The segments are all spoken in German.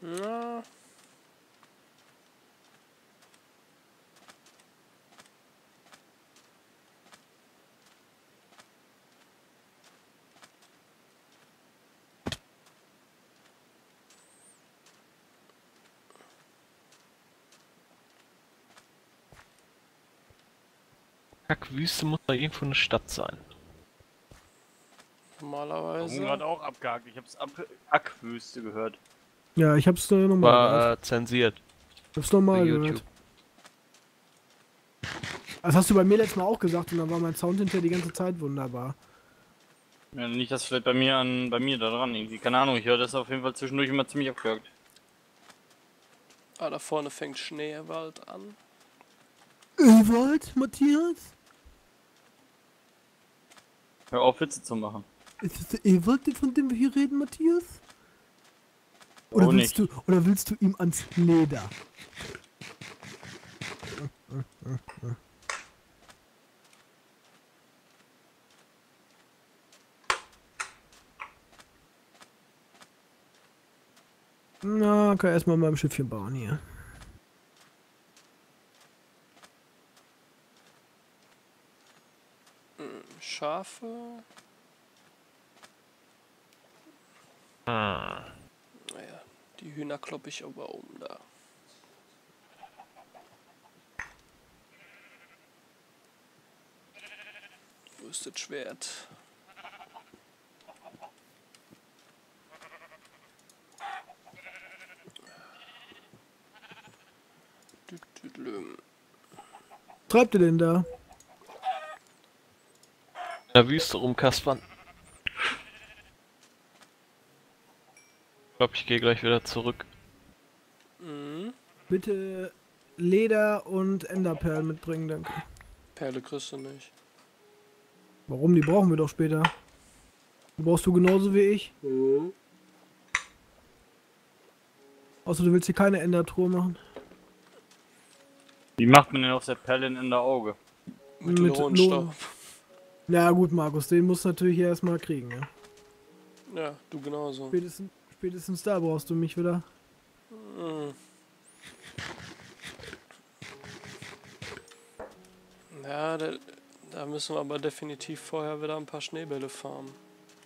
Na. Kackwüste muss da irgendwo eine Stadt sein. Normalerweise. Hunger hat auch abgehakt. Ich hab's Ab Ackwüste gehört. Ja, ich hab's äh, nochmal gehört. War äh, zensiert. Ich hab's nochmal gehört. Das hast du bei mir letztes Mal auch gesagt und dann war mein Sound hinterher die ganze Zeit wunderbar. Ja, nicht, dass vielleicht bei mir an bei mir da dran irgendwie. Keine Ahnung, ich höre das auf jeden Fall zwischendurch immer ziemlich abgehakt. Ah, da vorne fängt Schneewald an. Ewald, Matthias? Hör auf, Witze zu machen. Ist es der Ewald, von dem wir hier reden, Matthias? Oder willst du oder willst du ihm ans Leder? Na, kann erstmal mal ein Schiffchen bauen hier. Schafe. Ah. Die Hühner kloppe ich aber um da. Wo ist das Schwert? Was treibt ihr denn da? In der Wüste rumkaspern. Glaube, ich gehe gleich wieder zurück. Mhm. Bitte Leder und Enderperlen mitbringen, danke. Perle kriegst du nicht. Warum? Die brauchen wir doch später. Die brauchst du genauso wie ich. Außer du willst hier keine Endertruhe machen. Wie macht man denn aus der Perle in der Auge? Mit, Mit Lohnstaub. Lohn. Ja gut, Markus, den musst du natürlich hier erstmal kriegen. Ja. Ja, du genauso. Spätestens, spätestens da brauchst du mich wieder. Mhm. Ja, da, da müssen wir aber definitiv vorher wieder ein paar Schneebälle farmen.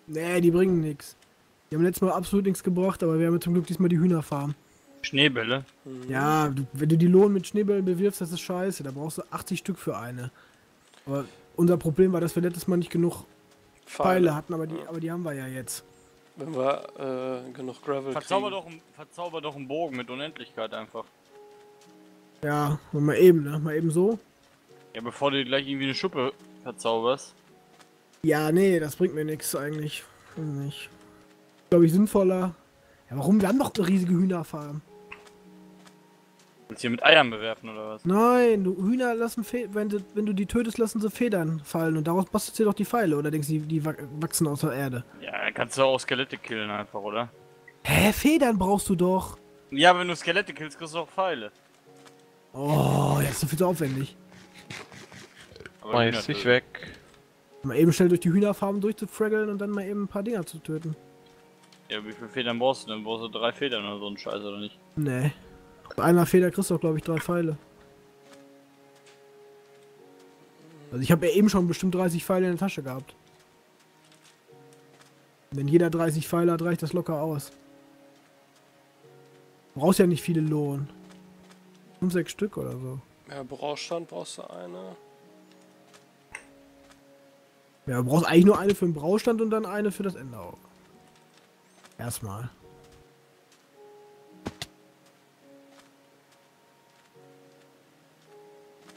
Nee, die bringen nichts. Die haben letztes Mal absolut nichts gebracht, aber wir haben zum Glück diesmal die Hühnerfarm. Schneebälle. Mhm. Ja, du, wenn du die Lohn mit Schneebällen bewirfst, das ist scheiße. Da brauchst du 80 Stück für eine. Aber unser Problem war, dass wir letztes Mal nicht genug Pfeile hatten, aber die, aber die haben wir ja jetzt. Wenn wir äh, genug Gravel Verzauber kriegen. doch, einen- verzauber doch einen Bogen mit Unendlichkeit einfach. Ja, mal eben, ne? Mal eben so. Ja, bevor du gleich irgendwie eine Schuppe verzauberst. Ja, nee, das bringt mir nichts eigentlich. Nicht. Glaube ich sinnvoller. Ja, warum? Wir haben doch eine riesige Hühnerfarm. Du hier mit Eiern bewerfen oder was? Nein, du Hühner lassen Fe wenn du, wenn du die tötest, lassen sie Federn fallen und daraus bastelst du dir doch die Pfeile oder denkst du, die, die wa- wachsen aus der Erde? Ja, dann kannst du auch Skelette killen einfach, oder? Hä, Federn brauchst du doch. Ja, wenn du Skelette killst, kriegst du auch Pfeile. Oh, jetzt ist doch viel zu aufwendig. Aber jetzt nicht töten. weg. Mal eben schnell durch die Hühnerfarm durchzufraggeln und dann mal eben ein paar Dinger zu töten. Ja, wie viele Federn brauchst du denn? Brauchst du drei Federn oder so ein Scheiß, oder nicht? Nee. Bei einer Feder kriegst du auch, glaube ich, drei Pfeile. Also ich habe ja eben schon bestimmt 30 Pfeile in der Tasche gehabt. Wenn jeder 30 Pfeile hat, reicht das locker aus. Du brauchst ja nicht viele Lohn. 5, 6 Stück oder so. Ja, Braustand brauchst du eine. Ja, du brauchst eigentlich nur eine für den Braustand und dann eine für das Enderauge. Erstmal.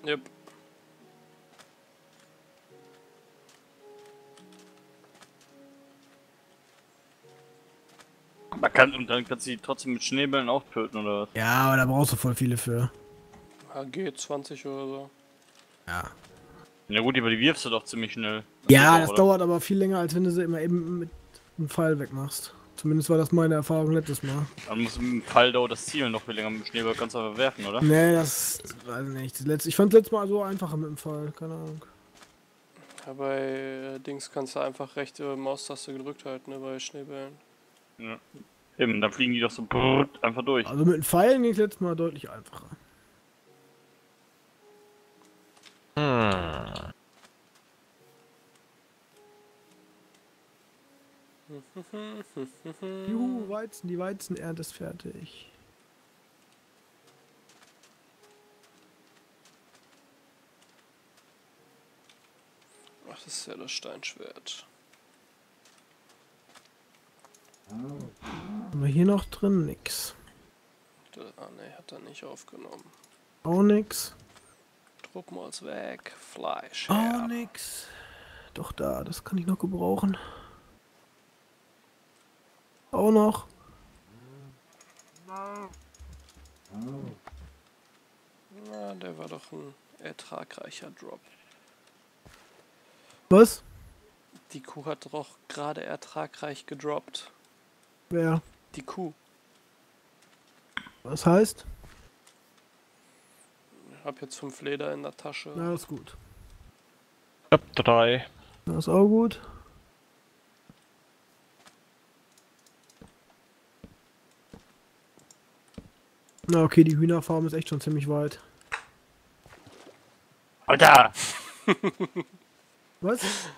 Yep. Man kann, und dann kannst du die trotzdem mit Schneebällen auch töten, oder was? Ja, aber da brauchst du voll viele für. HG 20 oder so. Ja. Ja gut, aber die wirfst du doch ziemlich schnell. Ja, das auch, oder? dauert aber viel länger, als wenn du sie immer eben mit einem Pfeil wegmachst. Zumindest war das meine Erfahrung letztes Mal. Dann muss mit dem Pfeil dauert das Ziel noch viel länger. Mit dem Schneeball kannst du einfach werfen, oder? Nee, das weiß ich nicht. Das letzte, ich fand letztes Mal so einfacher mit dem Pfeil, keine Ahnung. Ja, bei äh, Dings kannst du einfach rechte Maustaste gedrückt halten, ne, bei Schneebällen. Ja. Eben, dann fliegen die doch so brrrt, einfach durch. Also mit den Pfeilen ging es letztes Mal deutlich einfacher. Hm. Juhu, Weizen, die Weizenernte ist fertig. Ach, das ist ja das Steinschwert. Haben wir hier noch drin? Nix. Ah ne, hat er nicht aufgenommen. Auch nix. Truppmolz weg, Fleisch. Auch her. nix. Doch da, das kann ich noch gebrauchen. Auch noch. Na, der war doch ein ertragreicher Drop. Was? Die Kuh hat doch gerade ertragreich gedroppt. Wer? Die Kuh. Was heißt? Ich hab jetzt fünf Leder in der Tasche. Na, ist gut. Ich hab drei. Das ist auch gut. Na okay, die Hühnerfarm ist echt schon ziemlich weit. Alter! Was?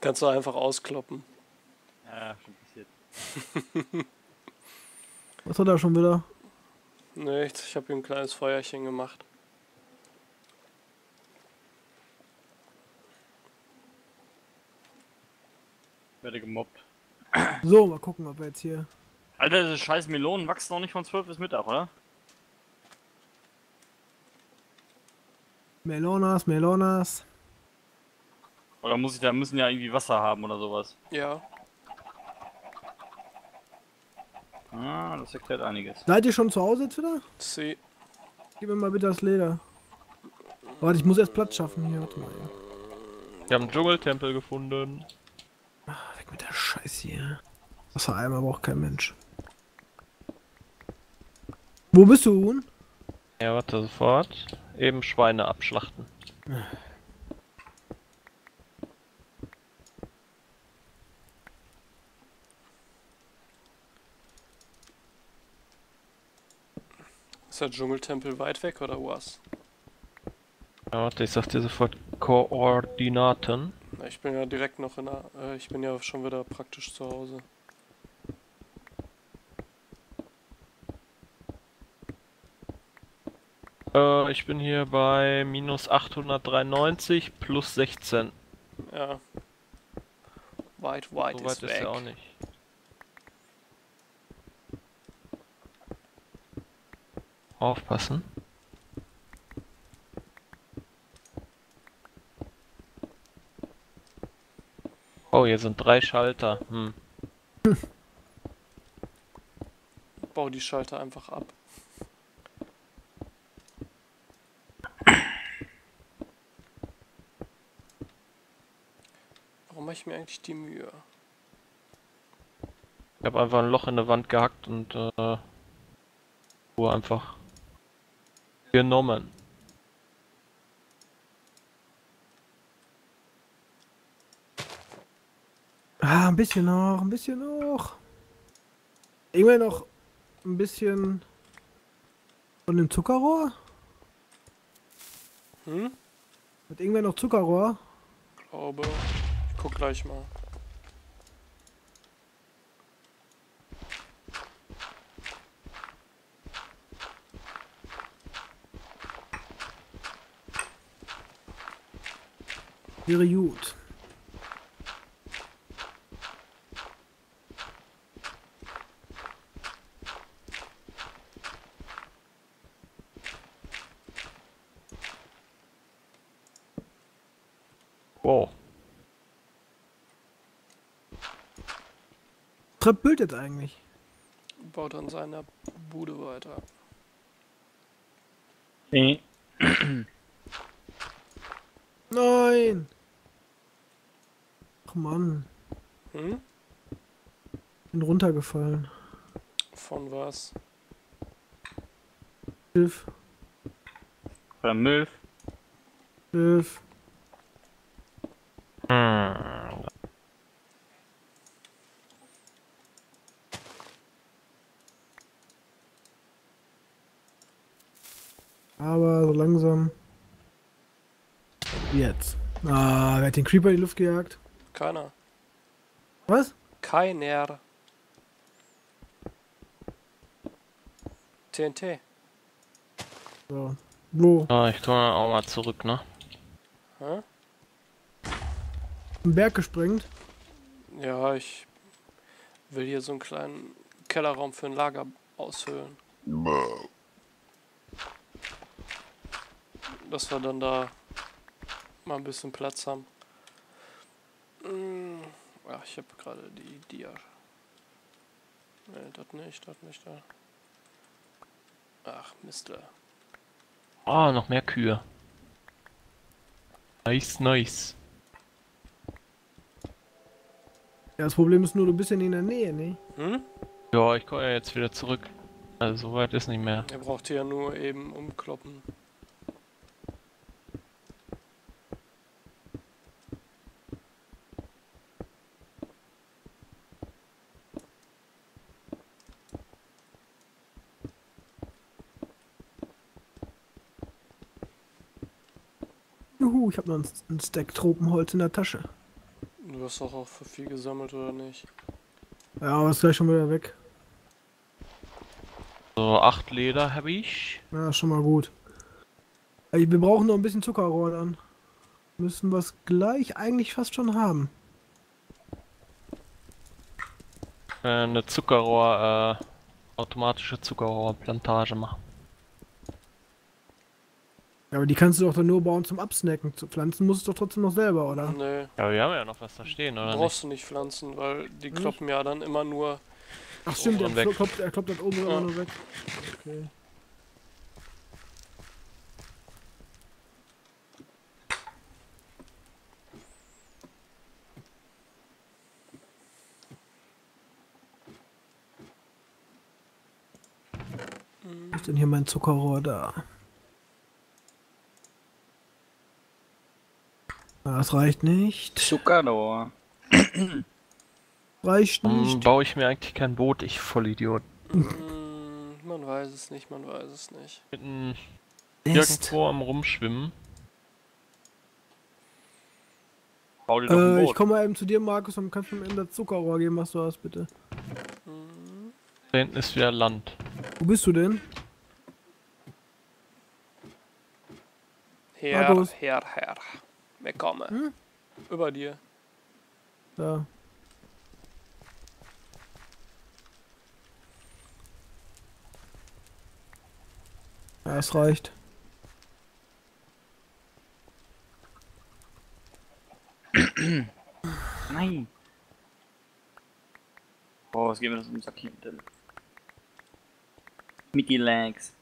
Kannst du einfach auskloppen. Ja, schon passiert. Was hat er schon wieder? Nichts, ich habe ihm ein kleines Feuerchen gemacht. Ich werde gemobbt. So, mal gucken, ob wir jetzt hier. Alter, diese scheiß Melonen wachsen noch nicht von 12 bis Mittag, oder? Melonas, Melonas. Oder muss ich da müssen ja irgendwie Wasser haben oder sowas? Ja, Ah, das erklärt einiges. Seid ihr schon zu Hause jetzt wieder? sie. Gib mir mal bitte das Leder. Warte, ich muss erst Platz schaffen hier. Warte mal. eben. Wir haben einen Dschungeltempel gefunden. Weg mit der Scheiße hier. Wassereimer braucht kein Mensch. Wo bist du, Huhn? Ja, warte sofort. Eben Schweine abschlachten. Ist der Dschungeltempel weit weg oder was? Ja, warte, ich sag dir sofort Koordinaten. Na, Ich bin ja direkt noch in der. Äh, ich bin ja schon wieder praktisch zu Hause. Äh, ich bin hier bei minus 893 plus 16. Ja. Weit, weit So ist ist weg. er auch nicht. Aufpassen. Oh, hier sind drei Schalter. Hm. Bau die Schalter einfach ab. Ich mir eigentlich die Mühe? Ich habe einfach ein Loch in der Wand gehackt und äh, Uhr einfach genommen. Ah, ein bisschen noch, ein bisschen noch. Irgendwann noch ein bisschen von dem Zuckerrohr? Hm? Hat irgendwer noch Zuckerrohr? Glaube. Guck gleich mal. Wäre gut. Treppilt jetzt eigentlich. Baut an seiner Bude weiter. Nee. Nein! Ach Mann, Hm? bin runtergefallen. Von was? Hilf, Oder Milf. hilf. Hm. Aber so langsam. Jetzt. Ah, wer hat den Creeper in die Luft gejagt? Keiner. Was? Keiner. TNT. So. Wo? Ja, ich komme auch mal zurück, ne? Hä? Ein Berg gesprengt? Ja, ich will hier so einen kleinen Kellerraum für ein Lager aushöhlen. Dass wir dann da mal ein bisschen Platz haben. Mm, Ja, ich habe gerade die Dia. Ne, das nicht, das nicht da. Ach, Mister. Ah, noch mehr Kühe. Nice, nice. Ja, das Problem ist nur, du bist ja nicht in der Nähe, ne? Hm? Ja, ich komme ja jetzt wieder zurück. Also so weit ist nicht mehr. Er braucht hier ja nur eben umkloppen. Juhu, ich habe noch ein, ein Stack Tropenholz in der Tasche. Du hast doch auch für viel gesammelt, oder nicht? Ja, aber ist gleich schon wieder weg. So, acht Leder habe ich. Ja, schon mal gut. Ey, Wir brauchen noch ein bisschen Zuckerrohr dann. Müssen wir es gleich eigentlich fast schon haben. Äh, eine Zuckerrohr, äh, automatische Zuckerrohrplantage machen. Ja, aber die kannst du doch dann nur bauen zum Absnacken. Zu pflanzen musst du doch trotzdem noch selber, oder? Nee, Ja, wir haben ja noch was da stehen, oder nicht? brauchst du nicht pflanzen, weil die kloppen ja dann immer nur. Ach stimmt, Oben der kloppt, er kloppt das oben Ja. immer nur weg. Okay. Wo ist denn hier mein Zuckerrohr da? Das reicht nicht. Zuckerrohr. Reicht Warum nicht. baue ich mir eigentlich kein Boot, ich Vollidiot? Mm, man weiß es nicht, man weiß es nicht. Mitten irgendwo am Rumschwimmen. Bau dir doch ein Äh, ich Boot. komme mal eben zu dir, Markus, und kannst du mir eben das Zuckerrohr geben, was du hast, bitte. Da hinten ist wieder Land. Wo bist du denn? Herr, Markus. Herr, Herr. Willkommen. Hm? Über dir. Da. Ja, es reicht. Nein. Boah, was geht mir das um Sack bitte? Mickey Legs.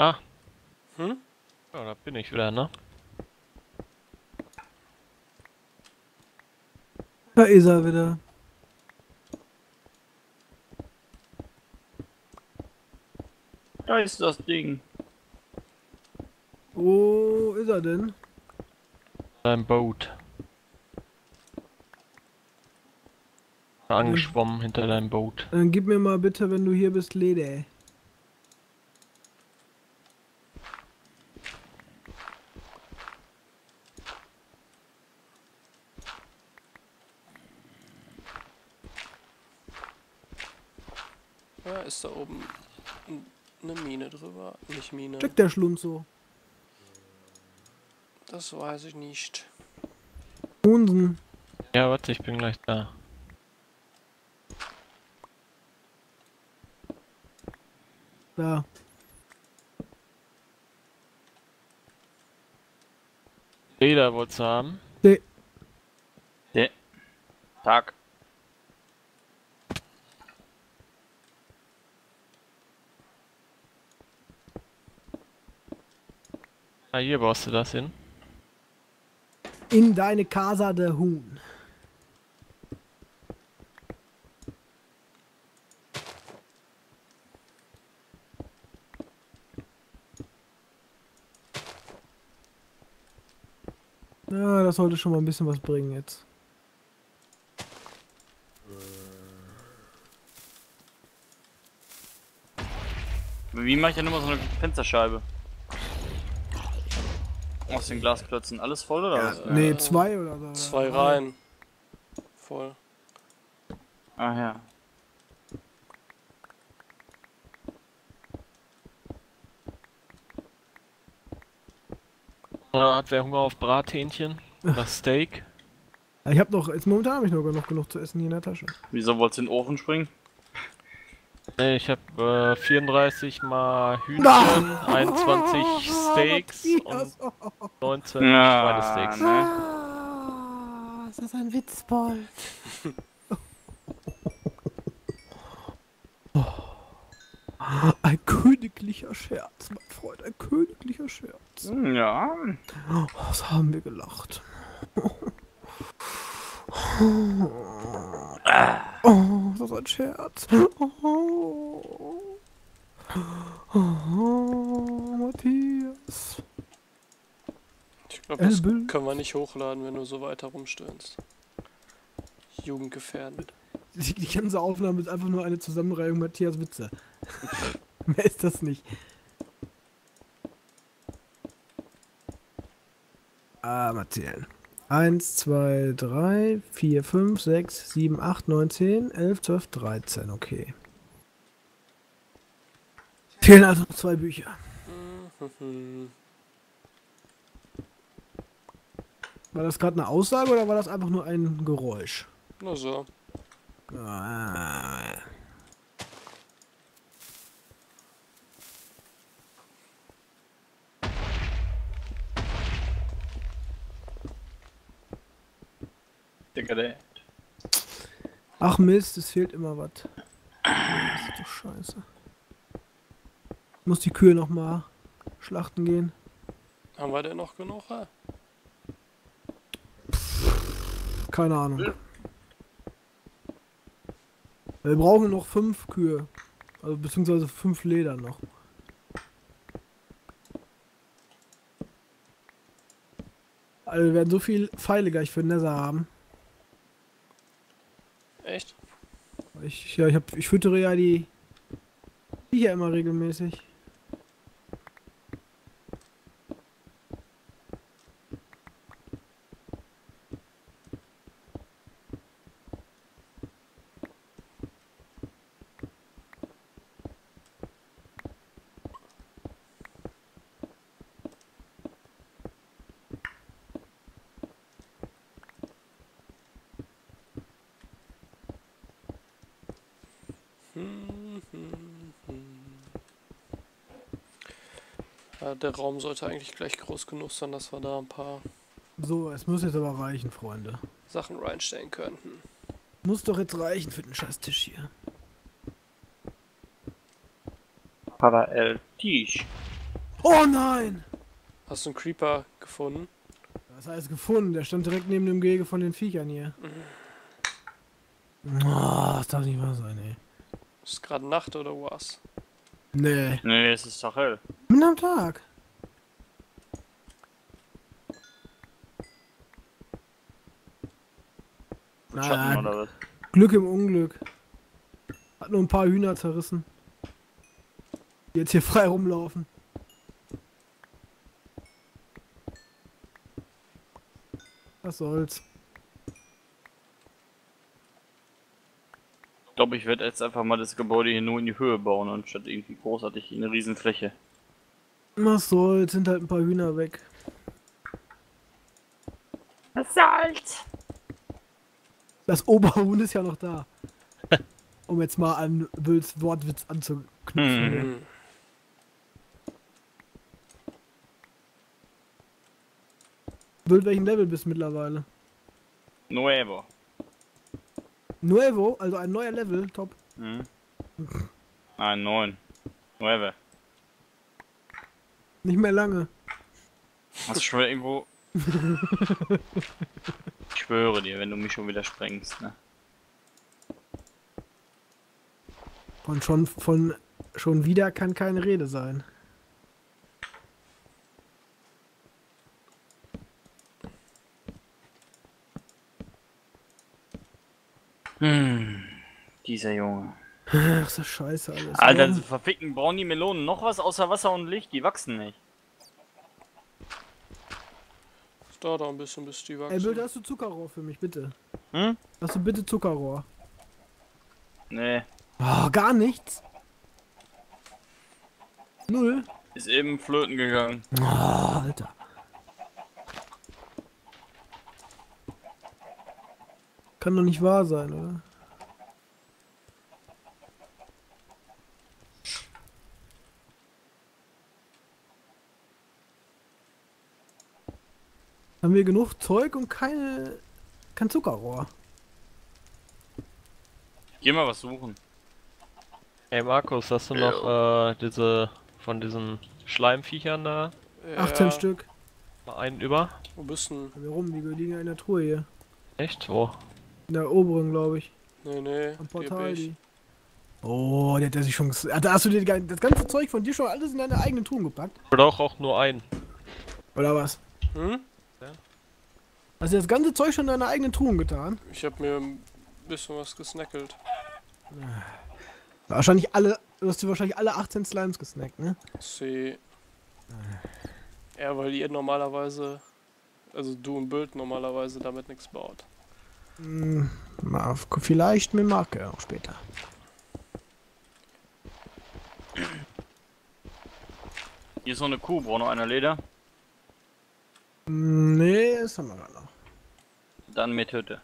Ah, Hm? ja, da bin ich wieder, ne? Da ist er wieder. Da ist das Ding. Wo ist er denn? Dein Boot. Angeschwommen hinter deinem Boot. Dann gib mir mal bitte, wenn du hier bist, Leder. Ja, ist da oben n- eine Mine drüber? Nicht Mine. Steckt der Schlund so. Das weiß ich nicht. Unsen. Ja, warte, ich bin gleich da. Da. Leder wolltest du haben? Nee. Tag. Ah, hier baust du das hin. In deine Casa de Huhn. Ja, das sollte schon mal ein bisschen was bringen jetzt. Wie mache ich denn immer so eine Fensterscheibe? Aus den Glasklötzen. Alles voll oder was? Nee, zwei oder so. Zwei Reihen. Voll. Ach ja. Oder hat wer Hunger auf Brathähnchen? Oder Steak? Ja, Ich hab noch, jetzt momentan habe ich noch genug, genug zu essen hier in der Tasche. Wieso wolltest du in den Ofen springen? Nee, ich hab äh, 34 mal Hühnchen, 21 Steaks und 19 Schweinesteaks. ne? Ah, ist das ein Witzbold? Ein königlicher Scherz, mein Freund, ein königlicher Scherz. Hm, Ja. Oh, was haben wir gelacht? Oh, ist das ein Scherz? Oh, oh Matthias. Ich glaube, das Elbe. können wir nicht hochladen, wenn du so weiter rumstöhnst. Jugendgefährdend. Die, die ganze Aufnahme ist einfach nur eine Zusammenreihung Matthias Witze. Mehr ist das nicht. Ah, zählen. 1, 2, 3, 4, 5, 6, 7, 8, 9, 10, 11, 12, 13. Okay. Fehlen also noch zwei Bücher. War das gerade eine Aussage oder war das einfach nur ein Geräusch? Nur so. Ah. Dekadent. Ach Mist, es fehlt immer was. Doch scheiße. Ich muss die Kühe noch mal schlachten gehen. Haben wir denn noch genug? Ja? Keine Ahnung. Wir brauchen noch fünf Kühe. Also beziehungsweise fünf Leder noch. Also wir werden so viel Pfeile gleich für Nether haben. Echt? Ich, ja, ich, hab, ich füttere ja die hier immer regelmäßig. Ja, der Raum sollte eigentlich gleich groß genug sein, dass wir da ein paar So, es muss jetzt aber reichen, Freunde. Sachen reinstellen könnten. Muss doch jetzt reichen für den scheiß Tisch hier. Para el Tisch. Oh nein! Hast du einen Creeper gefunden? Das heißt gefunden, der stand direkt neben dem Gehege von den Viechern hier. Oh, das darf nicht wahr sein, ey. Ist gerade Nacht oder was? Nee. Nee, es ist doch hell. Mitten am Tag. Schatten Na, oder was? Glück im Unglück. Hat nur ein paar Hühner zerrissen. Die jetzt hier frei rumlaufen. Was soll's. Glaube, ich werde jetzt einfach mal das Gebäude hier nur in die Höhe bauen, anstatt irgendwie großartig in eine Riesenfläche. Was soll's, sind halt ein paar Hühner weg. Salz! Das Oberhuhn ist ja noch da. Um jetzt mal an Wills Wortwitz anzuknüpfen. Hm. Hm. Wild, welchen Level bist du mittlerweile? Nuevo. Nuevo, also ein neuer Level, top. Hm. Nein, neun. Nueve. Nicht mehr lange. Hast du schon wieder irgendwo. ich schwöre dir, wenn du mich schon wieder sprengst, ne? Von schon, von schon wieder kann keine Rede sein. Dieser Junge. Ach, ist das scheiße alles. Alter, diese verfickten brauchen die Melonen noch was außer Wasser und Licht? Die wachsen nicht. Dauert auch ein bisschen, bis die Ey, wachsen. Bild, hast du Zuckerrohr für mich, bitte? Hm? Hast du bitte Zuckerrohr? Nee. Oh, gar nichts? Null? Ist eben flöten gegangen. Oh, Alter. Kann doch nicht wahr sein, oder? Haben wir genug Zeug und keine kein Zuckerrohr. Geh mal was suchen. Ey Markus, hast du noch äh, diese von diesen Schleimviechern da 18 Ja, Stück. mal einen über? Wo bist du? Wir rum, die liegen ja in der Truhe hier. Echt? Wo? In der oberen, glaube ich. Nee, nee. Am Portal. Die. Oh, der hat der sich schon. Da hast du dir das ganze Zeug von dir schon alles in deine eigenen Truhen gepackt? Ich brauche auch nur einen. Oder was? Hm? Hast du das ganze Zeug schon in deine eigenen Truhen getan? Ich hab mir ein bisschen was gesnackelt. Wahrscheinlich alle. Du hast dir wahrscheinlich alle 18 Slimes gesnackt, ne? Sie. Ja, weil ihr normalerweise. Also du und Bild normalerweise damit nichts baut. Hm, mal, vielleicht mit Marke auch später. Hier ist noch eine Kuh, braucht noch einer Leder. Hm, Nee, das haben wir gerade noch. Dann mit Hütte.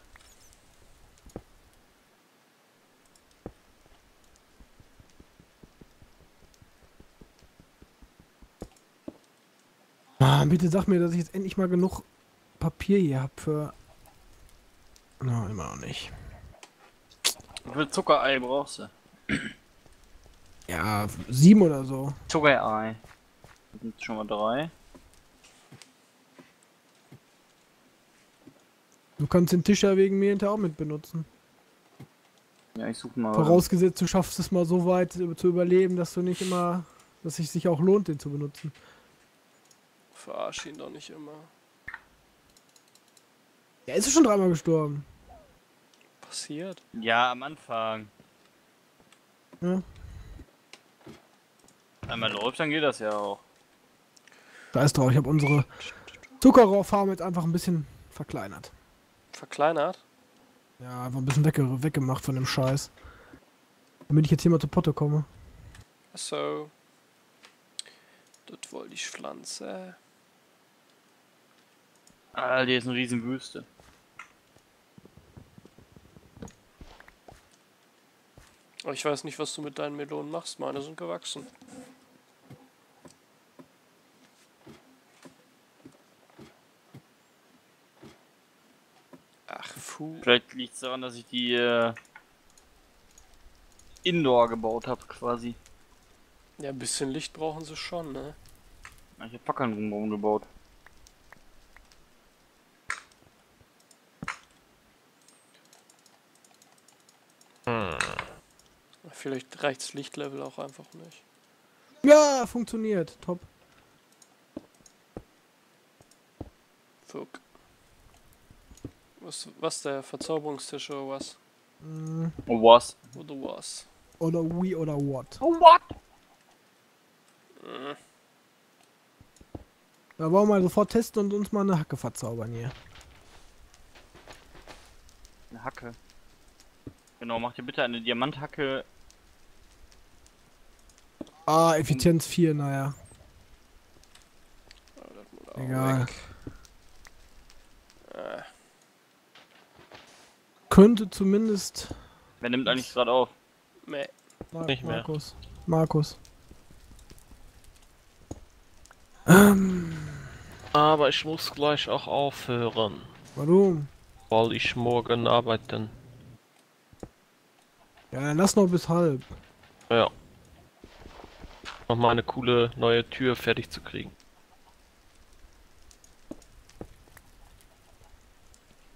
Ah, bitte sag mir, dass ich jetzt endlich mal genug Papier hier hab für. Na, immer noch nicht. Wie viel Zuckerei brauchst du? Ja, sieben oder so. Zuckerei. Das sind schon mal drei. Du kannst den Tisch ja wegen mir hinterher auch mit benutzen. Ja, ich suche mal. Vorausgesetzt, du schaffst es mal so weit äh, zu überleben, dass du nicht immer, dass es sich auch lohnt, den zu benutzen. Verarsch ihn doch nicht immer. Ja, ist er schon dreimal gestorben. Passiert. Ja, am Anfang. Ja. Einmal läuft, dann geht das ja auch. Scheiß drauf, ich habe unsere Zuckerrohrfarm jetzt einfach ein bisschen verkleinert. Verkleinert? Ja, einfach ein bisschen wegge weggemacht von dem Scheiß. Damit ich jetzt hier mal zur Potte komme. Achso. Das wollte ich pflanzen. Ah, die ist eine riesen Wüste. Aber ich weiß nicht, was du mit deinen Melonen machst. Meine sind gewachsen. Fu. Vielleicht liegt es daran, dass ich die äh, Indoor gebaut habe, quasi. Ja, ein bisschen Licht brauchen sie schon, ne? Ich habe Fackeln drumherum gebaut. Vielleicht reicht's Lichtlevel auch einfach nicht. Ja, funktioniert. Top. Was, was der Verzauberungstisch oder was? Mm, Oh, was? Oder was? Oder we oder what. Oh, what? Äh, Da wollen wir mal sofort testen und uns mal eine Hacke verzaubern hier. Eine Hacke. Genau, mach dir bitte eine Diamanthacke. Ah, Effizienz 4, naja. Egal. weg. Könnte zumindest. Wer nimmt eigentlich gerade auf? meh. Mar Nicht mehr. Markus. Markus. Ähm, Aber ich muss gleich auch aufhören, warum? weil ich morgen arbeiten. Ja, dann lass noch bis halb. Ja. Noch mal eine coole neue Tür fertig zu kriegen.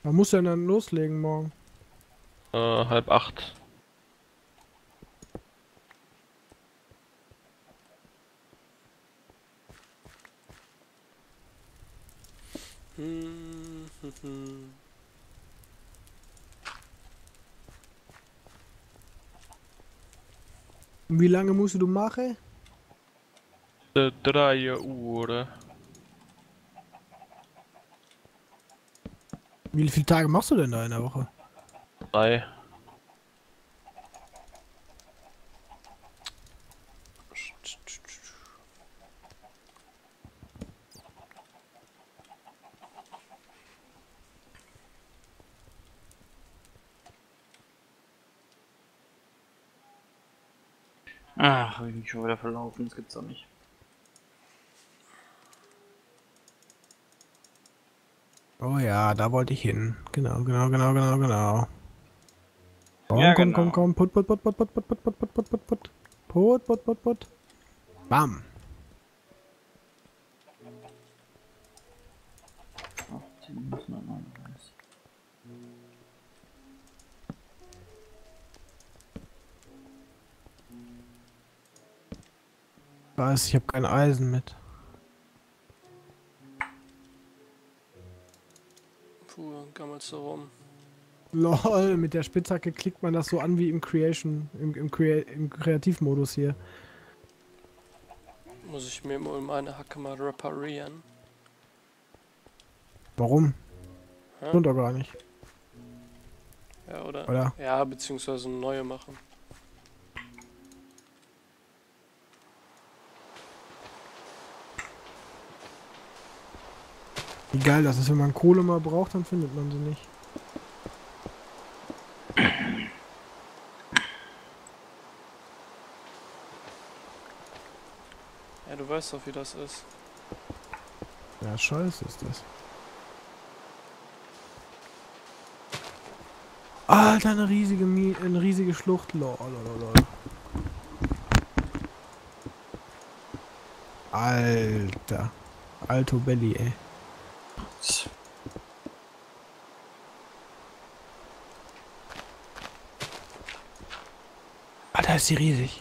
Man muss ja dann loslegen morgen. Äh, halb acht. Wie lange musst du machen? De drei Uhr. Wie viele Tage machst du denn da in der Woche? Drei. Ach, habe ich mich schon wieder verlaufen, das gibt's doch nicht. Oh ja, da wollte ich hin. Genau, genau, genau, genau, genau. Komm, Ja, komm, genau. komm, komm, put, put, put, put, put, put, put, put, put, put, put, put. Put, put, put, put. Bam. Weiß, ich habe kein Eisen mit. Puh, dann gammelst du rum. Lol, mit der Spitzhacke klickt man das so an wie im Creation, im, im, Crea im Kreativmodus hier. Muss ich mir mal meine Hacke mal reparieren. Warum? Stimmt doch gar nicht. Ja, oder? Oder? Ja, beziehungsweise eine neue machen. Wie geil das ist, wenn man Kohle mal braucht, dann findet man sie nicht. Weißt doch, wie das ist. Ja, scheiße ist das. Alter, eine riesige, Mi eine riesige Schlucht. Lol. Alter. Alto Belly, ey. Alter, ist die riesig.